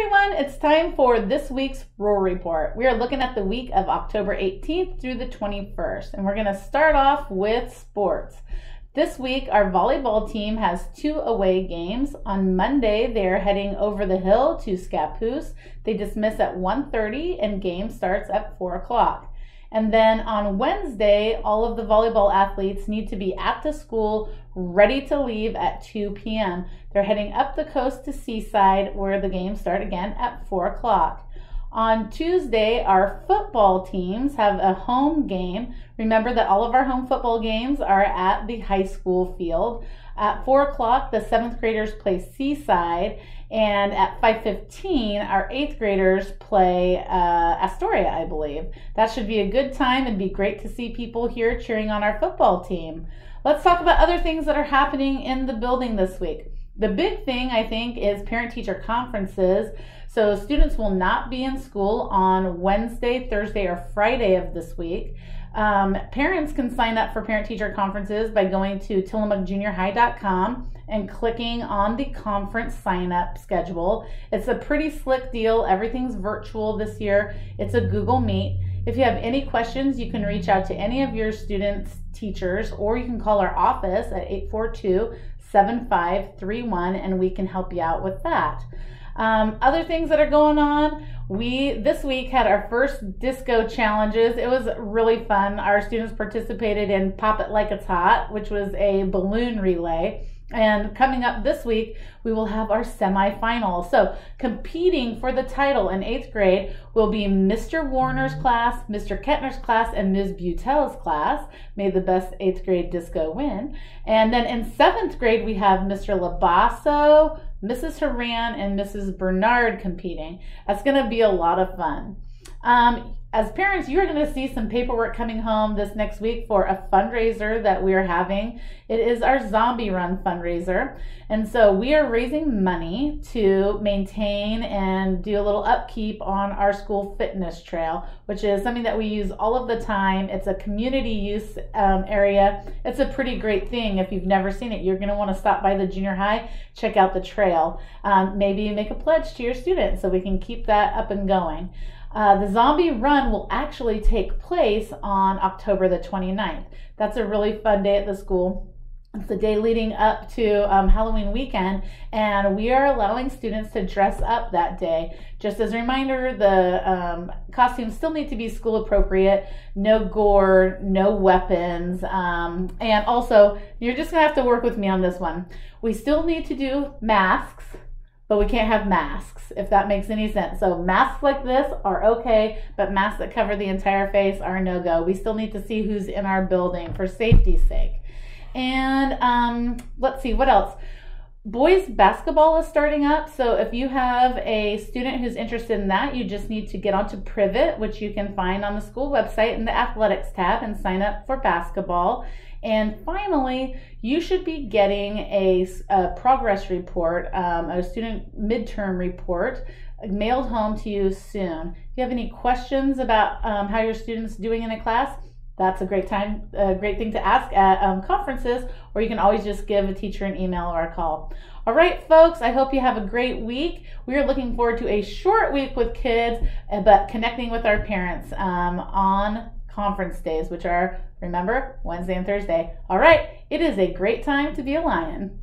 everyone, it's time for this week's Roar Report. We are looking at the week of October 18th through the 21st, and we're going to start off with sports. This week, our volleyball team has two away games. On Monday, they are heading over the hill to Scappoose. They dismiss at 1.30 and game starts at 4 o'clock. And then on Wednesday, all of the volleyball athletes need to be at the school ready to leave at 2 p.m. They're heading up the coast to Seaside where the games start again at 4 o'clock. On Tuesday, our football teams have a home game. Remember that all of our home football games are at the high school field. At 4 o'clock, the seventh graders play Seaside, and at 5.15, our eighth graders play uh, Astoria, I believe. That should be a good time and be great to see people here cheering on our football team. Let's talk about other things that are happening in the building this week. The big thing, I think, is parent teacher conferences. So students will not be in school on Wednesday, Thursday, or Friday of this week. Um, parents can sign up for parent teacher conferences by going to tillamookjuniorhigh.com and clicking on the conference sign up schedule. It's a pretty slick deal. Everything's virtual this year, it's a Google Meet. If you have any questions, you can reach out to any of your students' teachers or you can call our office at 842 7531 and we can help you out with that. Um, other things that are going on, we this week had our first disco challenges. It was really fun. Our students participated in Pop It Like It's Hot, which was a balloon relay. And coming up this week, we will have our semifinals. So, competing for the title in eighth grade will be Mr. Warner's class, Mr. Kettner's class, and Ms. Butel's class. May the best eighth grade disco win. And then in seventh grade, we have Mr. Labasso, Mrs. Haran, and Mrs. Bernard competing. That's going to be a lot of fun. Um, as parents, you're going to see some paperwork coming home this next week for a fundraiser that we are having. It is our Zombie Run fundraiser. And so we are raising money to maintain and do a little upkeep on our school fitness trail, which is something that we use all of the time. It's a community use um, area. It's a pretty great thing. If you've never seen it, you're going to want to stop by the junior high, check out the trail. Um, maybe make a pledge to your students so we can keep that up and going. Uh, the zombie run will actually take place on October the 29th. That's a really fun day at the school. It's the day leading up to um, Halloween weekend, and we are allowing students to dress up that day. Just as a reminder, the um, costumes still need to be school appropriate, no gore, no weapons, um, and also you're just gonna have to work with me on this one. We still need to do masks but we can't have masks, if that makes any sense. So masks like this are okay, but masks that cover the entire face are no go. We still need to see who's in our building for safety's sake. And um, let's see, what else? Boys basketball is starting up. So if you have a student who's interested in that, you just need to get onto Privet, which you can find on the school website in the athletics tab and sign up for basketball. And finally, you should be getting a, a progress report, um, a student midterm report mailed home to you soon. If you have any questions about um, how your student's doing in a class, that's a great time, a great thing to ask at um, conferences, or you can always just give a teacher an email or a call. All right, folks, I hope you have a great week. We are looking forward to a short week with kids, uh, but connecting with our parents um, on conference days, which are, remember, Wednesday and Thursday. All right, it is a great time to be a lion.